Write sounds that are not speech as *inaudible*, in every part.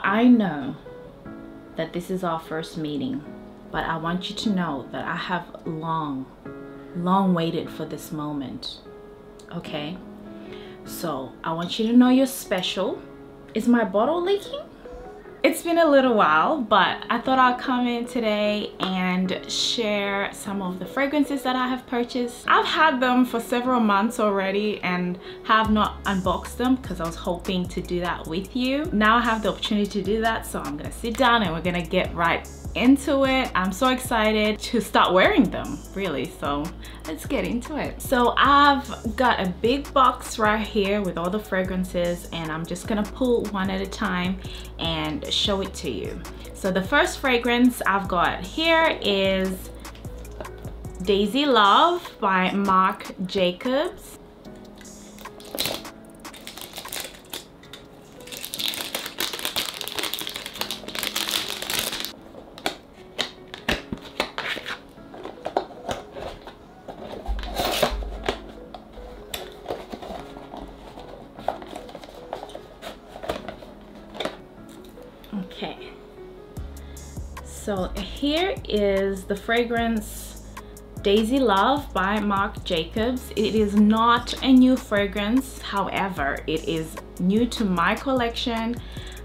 I know that this is our first meeting, but I want you to know that I have long, long waited for this moment. Okay? So I want you to know you're special. Is my bottle leaking? It's been a little while, but I thought I'd come in today and share some of the fragrances that I have purchased. I've had them for several months already and have not unboxed them because I was hoping to do that with you. Now I have the opportunity to do that, so I'm gonna sit down and we're gonna get right into it. I'm so excited to start wearing them, really. So let's get into it. So I've got a big box right here with all the fragrances and I'm just gonna pull one at a time and show it to you. So the first fragrance I've got here is Daisy Love by Marc Jacobs. Is the fragrance Daisy Love by Marc Jacobs. It is not a new fragrance, however, it is new to my collection.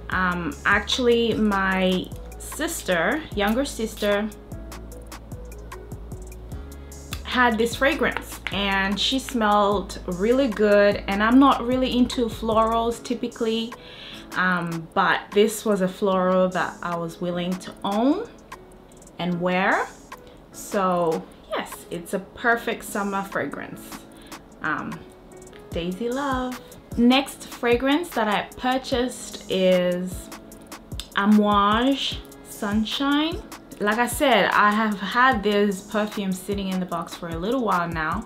Um, actually, my sister, younger sister, had this fragrance and she smelled really good and I'm not really into florals typically um, but this was a floral that I was willing to own and wear. So yes it's a perfect summer fragrance. Um, Daisy Love. Next fragrance that I purchased is Amouage Sunshine. Like I said I have had this perfume sitting in the box for a little while now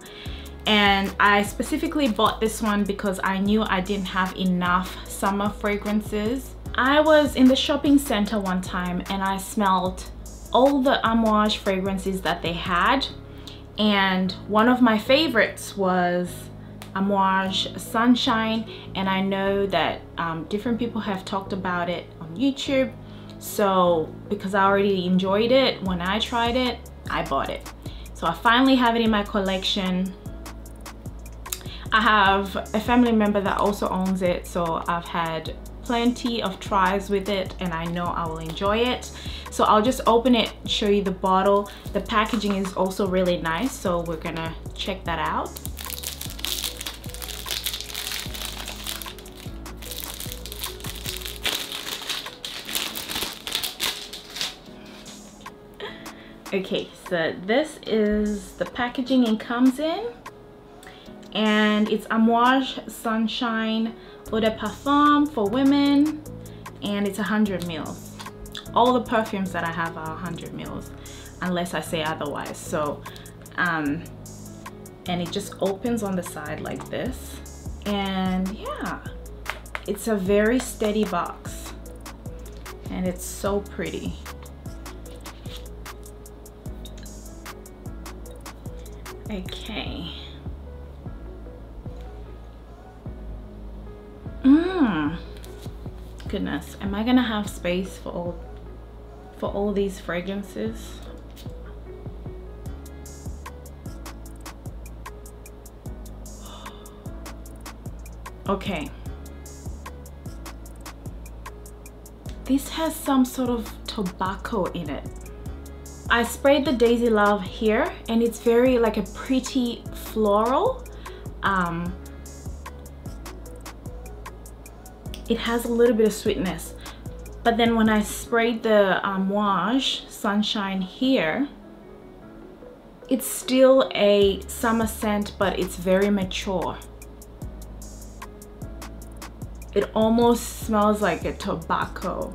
and I specifically bought this one because I knew I didn't have enough summer fragrances. I was in the shopping center one time and I smelled all the Amouage fragrances that they had and one of my favorites was Amouage Sunshine and I know that um, different people have talked about it on YouTube so because I already enjoyed it when I tried it I bought it. So I finally have it in my collection. I have a family member that also owns it so I've had plenty of tries with it and I know I will enjoy it. So I'll just open it show you the bottle. The packaging is also really nice so we're gonna check that out. *laughs* Okay so this is the packaging it comes in. And it's Amouage Sunshine Eau de Parfum for women and it's 100 mils. All the perfumes that I have are 100 mils unless I say otherwise. So, um, and it just opens on the side like this. And yeah, it's a very steady box and it's so pretty. Okay. Goodness, am I gonna have space for all for all these fragrances? Okay. This has some sort of tobacco in it. I sprayed the Daisy Love here and it's very like a pretty floral. Um, it has a little bit of sweetness. But then when I sprayed the uh, Amouage Sunshine here it's still a summer scent but it's very mature. It almost smells like a tobacco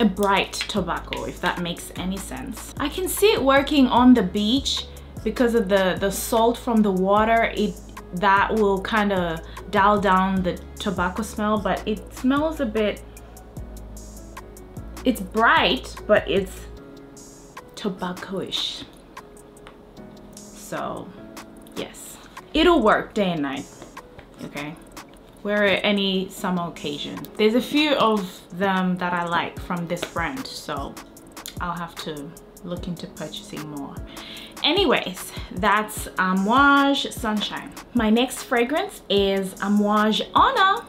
a bright tobacco if that makes any sense. I can see it working on the beach because of the the salt from the water. It that will kind of dial down the tobacco smell but it smells a bit it's bright but it's tobacco-ish so yes it'll work day and night okay wear it any summer occasion. There's a few of them that I like from this brand, so I'll have to look into purchasing more. Anyways, that's Amouage Sunshine. My next fragrance is Amouage Honor.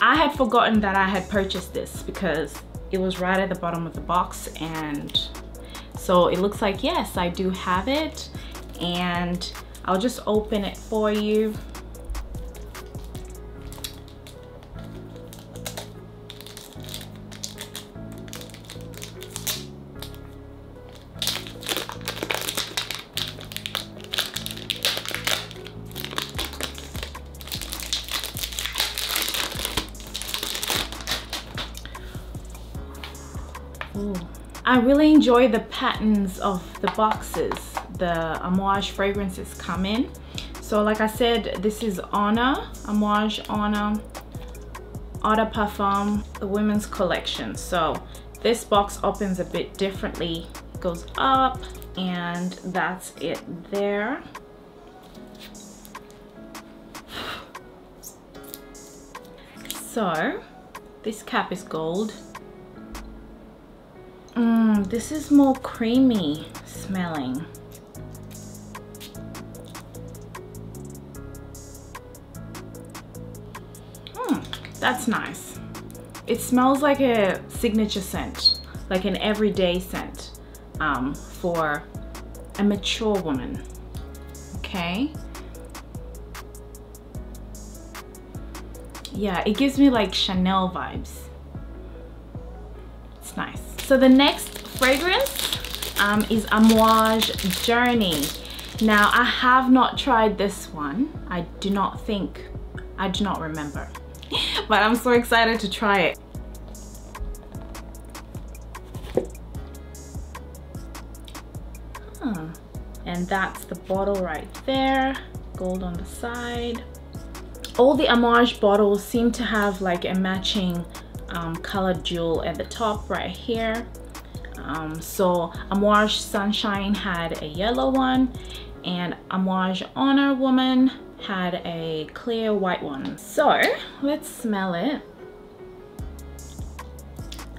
I had forgotten that I had purchased this because it was right at the bottom of the box and so it looks like yes, I do have it and I'll just open it for you. Really enjoy the patterns of the boxes the Amouage fragrances come in. So like I said, this is Honor, Amouage Honor, Eau de Parfum, the women's collection. So this box opens a bit differently. It goes up and that's it there. So this cap is gold Mmm, this is more creamy smelling. Hmm, that's nice. It smells like a signature scent, like an everyday scent um, for a mature woman, okay? Yeah, it gives me like Chanel vibes. So the next fragrance um, is Amouage Journey. Now I have not tried this one. I do not think, I do not remember. *laughs* but I'm so excited to try it. Huh. And that's the bottle right there. Gold on the side. All the Amouage bottles seem to have like a matching um, colored jewel at the top right here. Um, so Amouage Sunshine had a yellow one and Amouage Honor Woman had a clear white one. So let's smell it.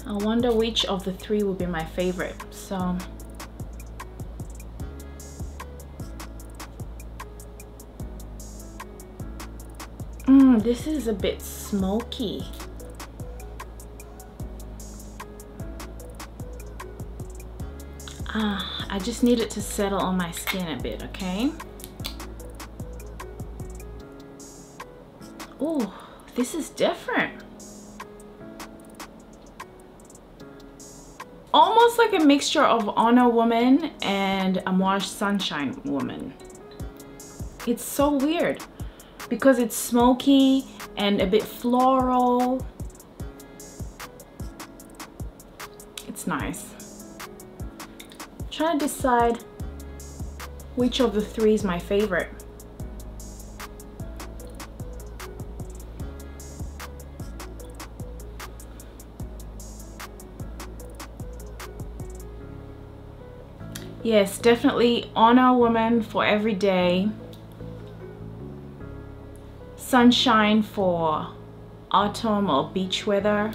I wonder which of the three will be my favorite. So Mm, this is a bit smoky. Uh, I just need it to settle on my skin a bit, okay? Oh, this is different. Almost like a mixture of Honor Woman and Amouage Sunshine Woman. It's so weird because it's smoky and a bit floral. It's nice trying to decide which of the three is my favorite. Yes, definitely honor woman for every day. Sunshine for autumn or beach weather.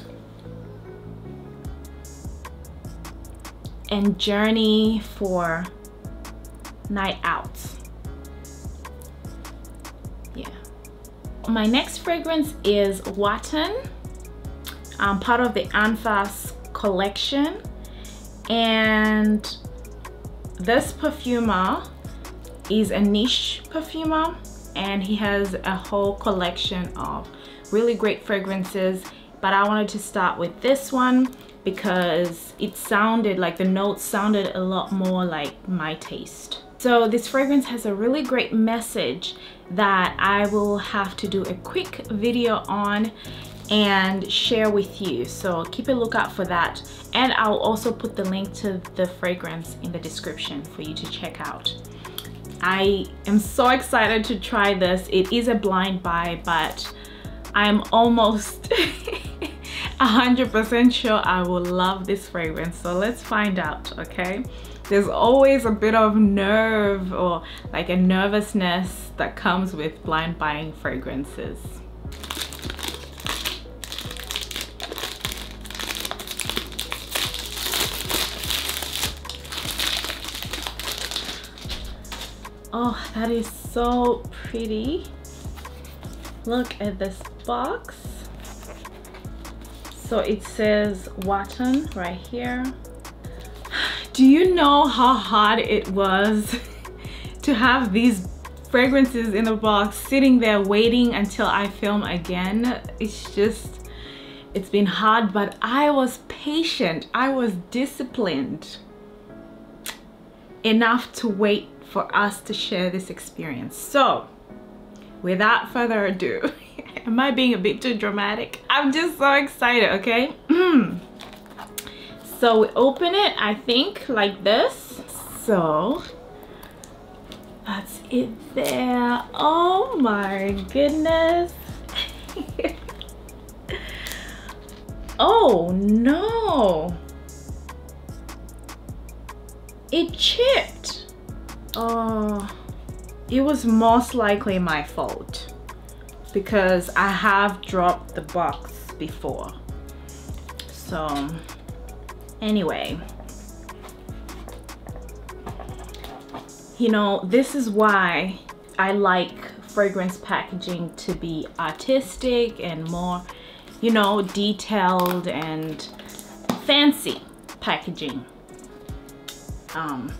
And Journey for night out. Yeah. My next fragrance is Watan, um, part of the Anfas collection. And this perfumer is a niche perfumer and he has a whole collection of really great fragrances but I wanted to start with this one because it sounded like the notes sounded a lot more like my taste. So this fragrance has a really great message that I will have to do a quick video on and share with you. So keep a lookout for that. And I'll also put the link to the fragrance in the description for you to check out. I am so excited to try this. It is a blind buy, but I'm almost *laughs* 100% sure I will love this fragrance. So let's find out, okay? There's always a bit of nerve or like a nervousness that comes with blind buying fragrances. Oh, that is so pretty. Look at this box. So it says Watan right here. Do you know how hard it was *laughs* to have these fragrances in the box sitting there waiting until I film again? It's just, it's been hard, but I was patient. I was disciplined enough to wait for us to share this experience. So without further ado, *laughs* am I being a bit too dramatic? I'm just so excited, okay? Mm. so we open it, I think, like this. So that's it there. Oh my goodness. *laughs* oh no. It chipped. Oh, it was most likely my fault because I have dropped the box before. So anyway, you know, this is why I like fragrance packaging to be artistic and more, you know, detailed and fancy packaging. Um,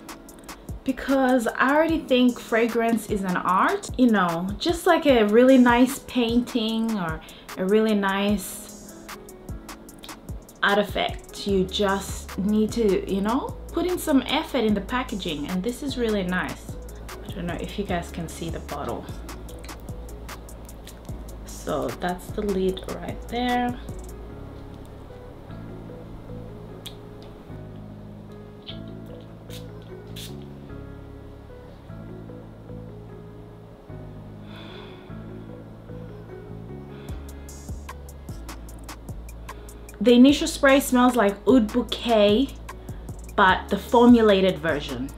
because I already think fragrance is an art. You know, just like a really nice painting or a really nice artifact, you just need to, you know, put in some effort in the packaging and this is really nice. I don't know if you guys can see the bottle. So that's the lid right there. The initial spray smells like Oud Bouquet, but the formulated version.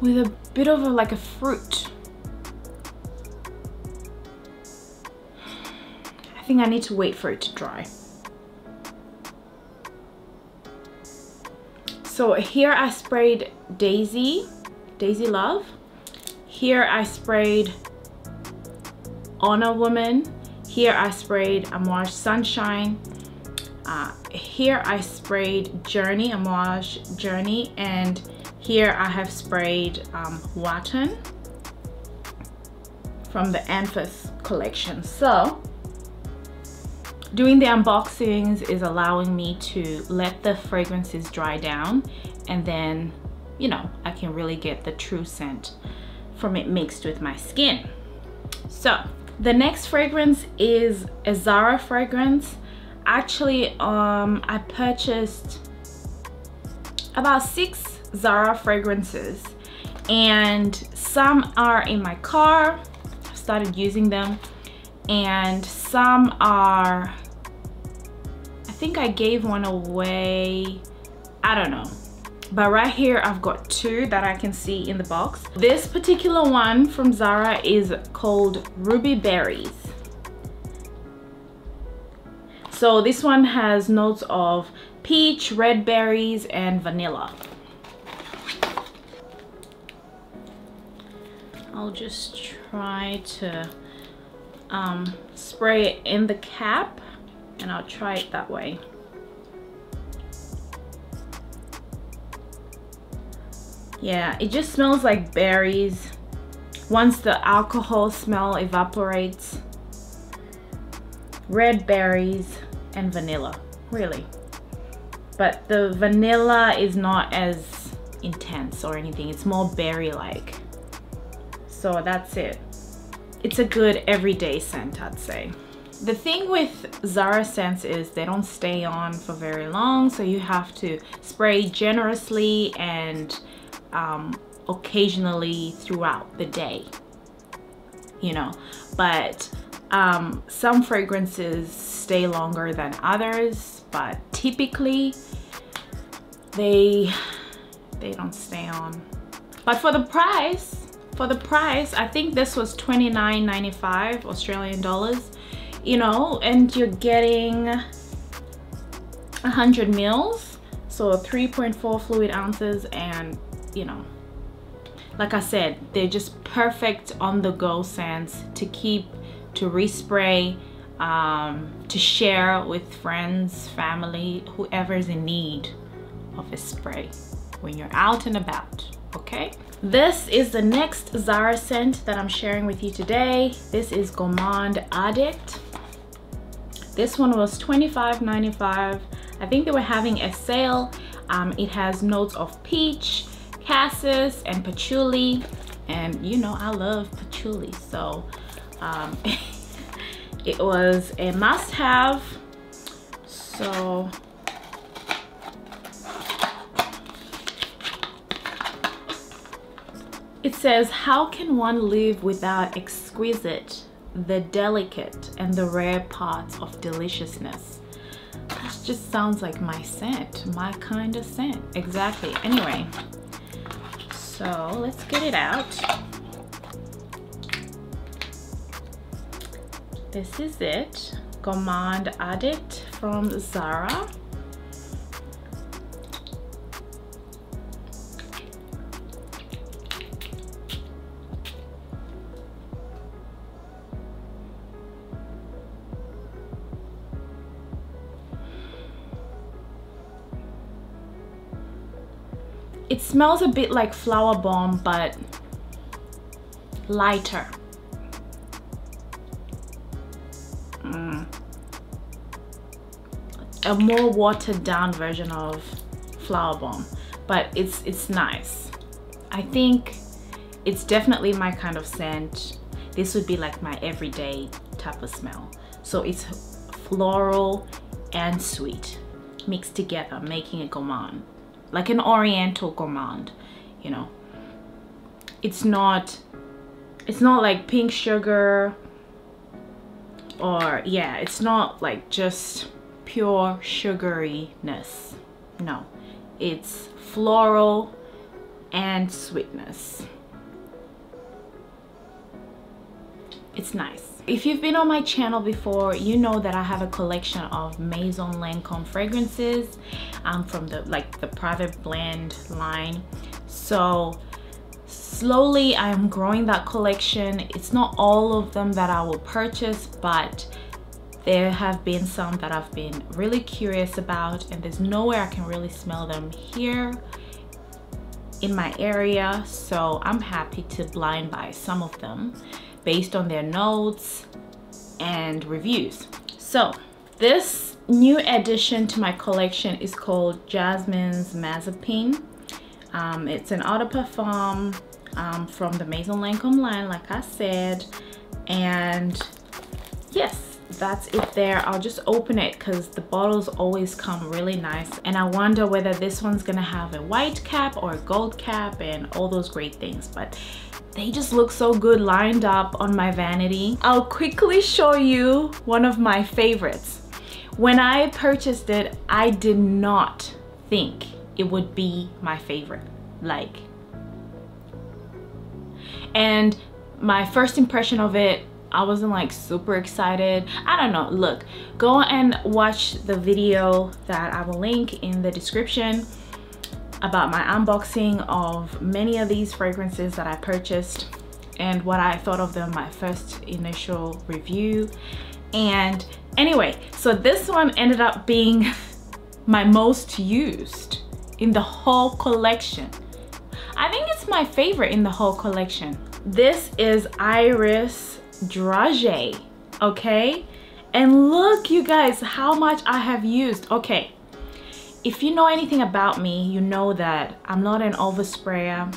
With a bit of a, like a fruit. I think I need to wait for it to dry. So here I sprayed Daisy, Daisy Love. Here I sprayed Honor Woman. Here I sprayed Amouage Sunshine. Uh, here I sprayed Journey, Amouage Journey. And here I have sprayed um, from the Anfas collection. So Doing the unboxings is allowing me to let the fragrances dry down and then, you know, I can really get the true scent from it mixed with my skin. So the next fragrance is a Zara fragrance. Actually, um, I purchased about six Zara fragrances and some are in my car. I've started using them and some are I think I gave one away I don't know. But right here I've got two that I can see in the box. This particular one from Zara is called Ruby Berries. So this one has notes of peach, red berries, and vanilla. I'll just try to um, spray it in the cap and I'll try it that way. Yeah, it just smells like berries. Once the alcohol smell evaporates, red berries and vanilla, really. But the vanilla is not as intense or anything. It's more berry-like. So that's it it's a good everyday scent, I'd say. The thing with Zara scents is they don't stay on for very long, so you have to spray generously and um, occasionally throughout the day, you know. But um, some fragrances stay longer than others, but typically they, they don't stay on. But for the price, for the price I think this was 29.95 Australian dollars you know and you're getting 100 mils so 3.4 fluid ounces and you know like I said they're just perfect on the go scents to keep to respray um, to share with friends family whoever's in need of a spray when you're out and about okay. This is the next Zara scent that I'm sharing with you today. This is Gourmand Addict. This one was $25.95 I think they were having a sale. Um, it has notes of peach cassis and patchouli. And you know I love patchouli. So um, *laughs* it was a must-have. So it says how can one live without exquisite the delicate and the rare parts of deliciousness? That just sounds like my scent my kind of scent. Exactly. Anyway so let's get it out. This is it. Gourmand Addict from Zara smells a bit like Flowerbomb but lighter. Mm. a more watered down version of Flowerbomb but it's it's nice. I think it's definitely my kind of scent. This would be like my everyday type of smell. So it's floral and sweet mixed together making a gourmand like an oriental gourmand you know. It's not it's not like pink sugar or yeah it's not like just pure sugaryness no it's floral and sweetness. It's nice if you've been on my channel before, you know that I have a collection of Maison Lancome fragrances um, from the like the private blend line. So slowly I am growing that collection. It's not all of them that I will purchase, but there have been some that I've been really curious about and there's nowhere I can really smell them here in my area. So I'm happy to blind buy some of them based on their notes and reviews. So this new addition to my collection is called Jasmine's Marzipane. Um, it's an eau de parfum um, from the Maison Lancome line, like I said. And yes, that's it there. I'll just open it because the bottles always come really nice. And I wonder whether this one's gonna have a white cap or a gold cap and all those great things. But they just look so good lined up on my vanity. I'll quickly show you one of my favorites. When I purchased it, I did not think it would be my favorite. Like, and my first impression of it I wasn't like super excited. I don't know. Look, go and watch the video that I will link in the description about my unboxing of many of these fragrances that I purchased and what I thought of them, my first initial review. And anyway, so this one ended up being *laughs* my most used in the whole collection. I think it's my favorite in the whole collection. This is Iris Dragé, okay? And look you guys how much I have used. Okay, if you know anything about me, you know that I'm not an oversprayer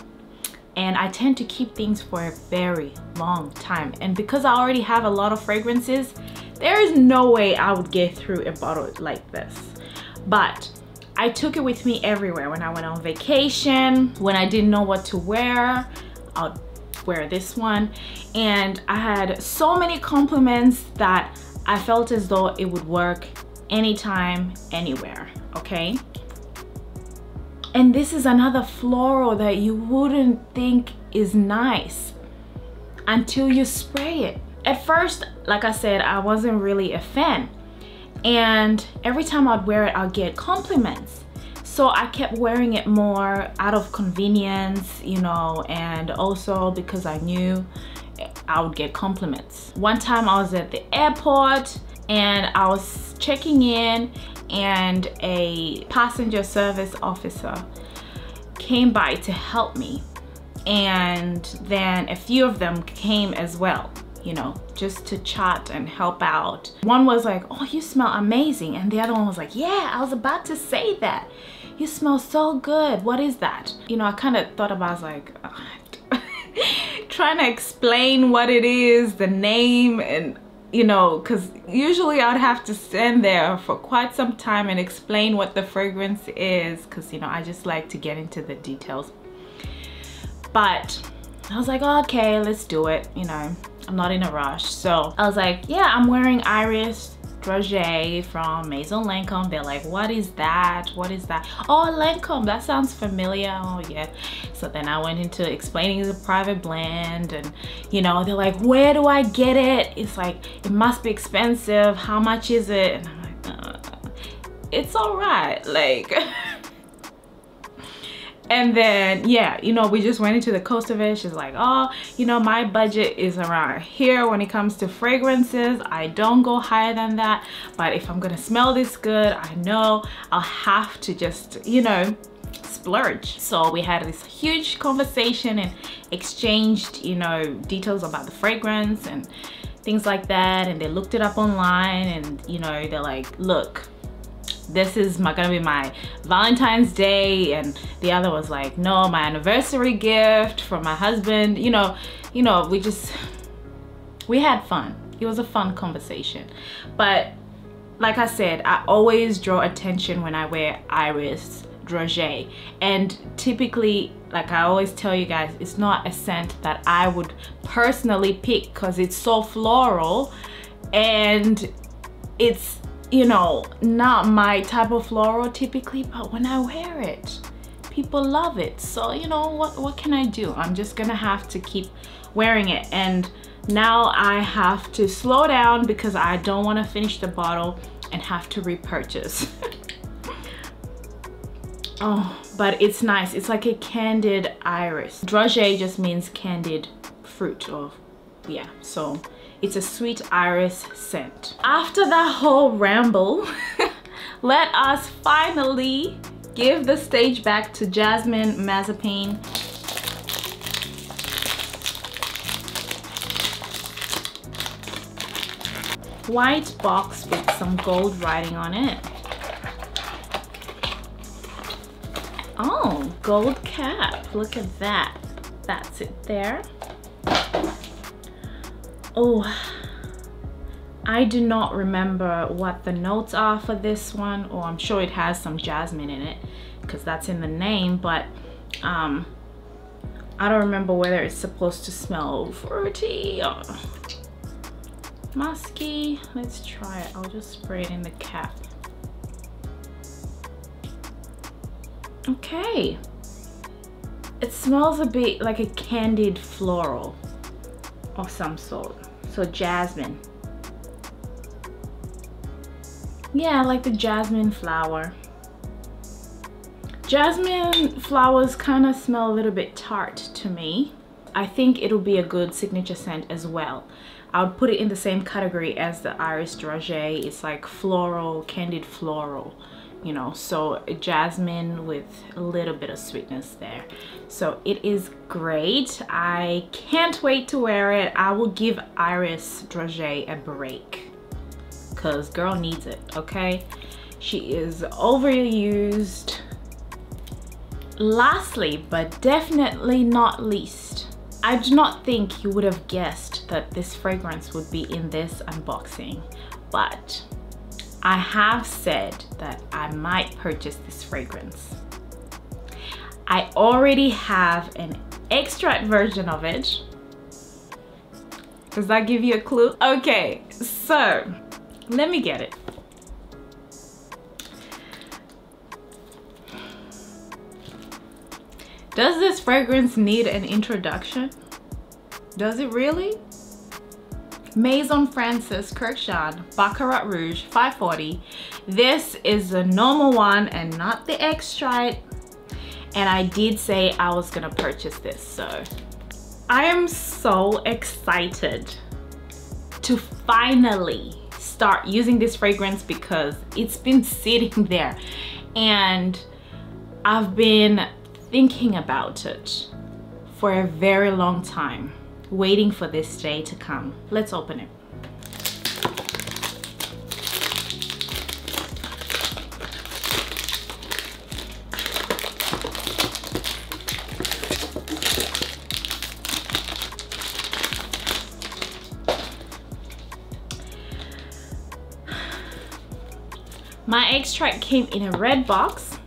and I tend to keep things for a very long time. And because I already have a lot of fragrances, there is no way I would get through a bottle like this. But I took it with me everywhere. When I went on vacation, when I didn't know what to wear, I'll wear this one. And I had so many compliments that I felt as though it would work anytime, anywhere okay? And this is another floral that you wouldn't think is nice until you spray it. At first, like I said, I wasn't really a fan. And every time I'd wear it, I'd get compliments. So I kept wearing it more out of convenience, you know, and also because I knew I would get compliments. One time I was at the airport and I was checking in and a passenger service officer came by to help me. And then a few of them came as well you know just to chat and help out. One was like oh you smell amazing. And the other one was like yeah i was about to say that. You smell so good. What is that? You know i kind of thought about I was like *laughs* trying to explain what it is the name and you know because usually I'd have to stand there for quite some time and explain what the fragrance is because you know I just like to get into the details. But I was like okay let's do it you know I'm not in a rush. So I was like yeah I'm wearing Iris Dragé from Maison Lancome. They're like, what is that? What is that? Oh, Lancome, that sounds familiar. Oh, yeah. So then I went into explaining the private blend and, you know, they're like, where do I get it? It's like, it must be expensive. How much is it? And I'm like, uh, it's all right. Like, *laughs* and then yeah you know we just went into the coast of it. She's like oh you know my budget is around here when it comes to fragrances. I don't go higher than that. But if i'm gonna smell this good i know i'll have to just you know splurge. So we had this huge conversation and exchanged you know details about the fragrance and things like that. And they looked it up online and you know they're like look this is my gonna be my Valentine's Day. And the other was like no my anniversary gift from my husband. You know you know we just we had fun. It was a fun conversation. But like I said I always draw attention when I wear Iris Dragé and typically like I always tell you guys it's not a scent that I would personally pick because it's so floral. And it's you know, not my type of floral typically, but when I wear it, people love it. So, you know, what, what can I do? I'm just gonna have to keep wearing it. And now I have to slow down because I don't wanna finish the bottle and have to repurchase. *laughs* oh, but it's nice. It's like a candied iris. Dragé just means candied fruit or yeah, so it's a sweet iris scent. After that whole ramble, *laughs* let us finally give the stage back to Jasmine Marzipane. White box with some gold writing on it. Oh, gold cap. Look at that. That's it there. Oh, I do not remember what the notes are for this one, or I'm sure it has some jasmine in it because that's in the name, but um, I don't remember whether it's supposed to smell fruity or musky. Let's try it. I'll just spray it in the cap. Okay. It smells a bit like a candied floral of some sort. So jasmine. Yeah, I like the jasmine flower. Jasmine flowers kind of smell a little bit tart to me. I think it'll be a good signature scent as well. I would put it in the same category as the Iris Dragé. It's like floral, candied floral you know so jasmine with a little bit of sweetness there. So it is great. I can't wait to wear it. I will give iris dragé a break because girl needs it okay? She is overused. Lastly but definitely not least I do not think you would have guessed that this fragrance would be in this unboxing, but I have said that I might purchase this fragrance. I already have an extract version of it. Does that give you a clue? Okay, so let me get it. Does this fragrance need an introduction? Does it really? Maison Francis Kurkdjian Baccarat Rouge 540. This is the normal one and not the extra. And I did say I was gonna purchase this, so. I am so excited to finally start using this fragrance because it's been *laughs* sitting there and I've been thinking about it for a very long time waiting for this day to come. Let's open it. My extract came in a red box.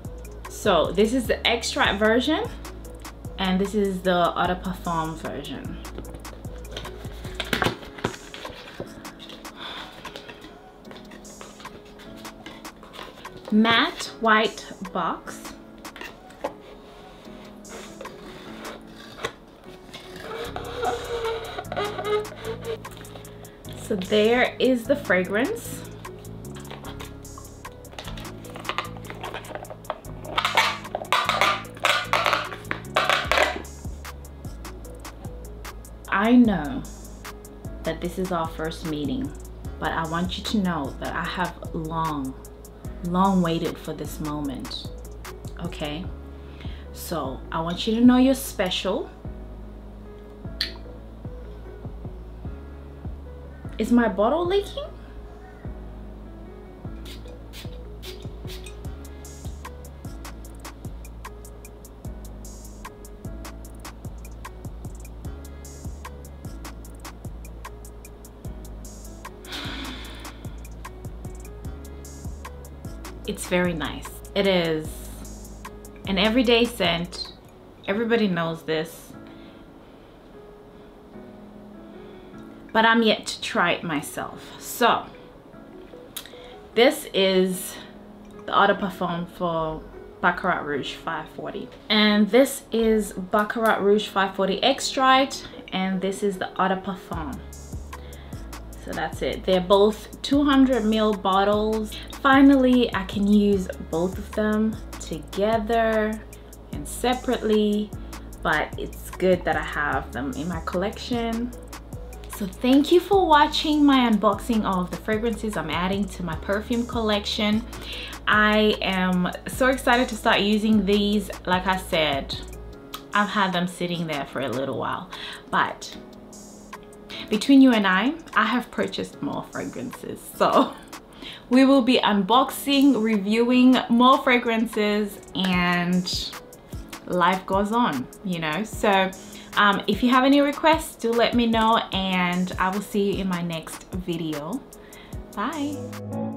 So this is the extract version and this is the de Parfum version. Matte white box. So there is the fragrance. I know that this is our first meeting, but I want you to know that I have long long waited for this moment okay? So I want you to know you're special. Is my bottle leaking it's very nice. It is an everyday scent. Everybody knows this. But I'm yet to try it myself. So, this is the Eau de Parfum for Baccarat Rouge 540. And this is Baccarat Rouge 540 Extrait and this is the Eau de Parfum so that's it. They're both 200 ml bottles. Finally I can use both of them together and separately but it's good that I have them in my collection. So thank you for watching my unboxing of the fragrances I'm adding to my perfume collection. I am so excited to start using these. Like I said I've had them sitting there for a little while but between you and I, I have purchased more fragrances. So we will be unboxing, reviewing more fragrances and life goes on, you know? So um, if you have any requests, do let me know and I will see you in my next video. Bye.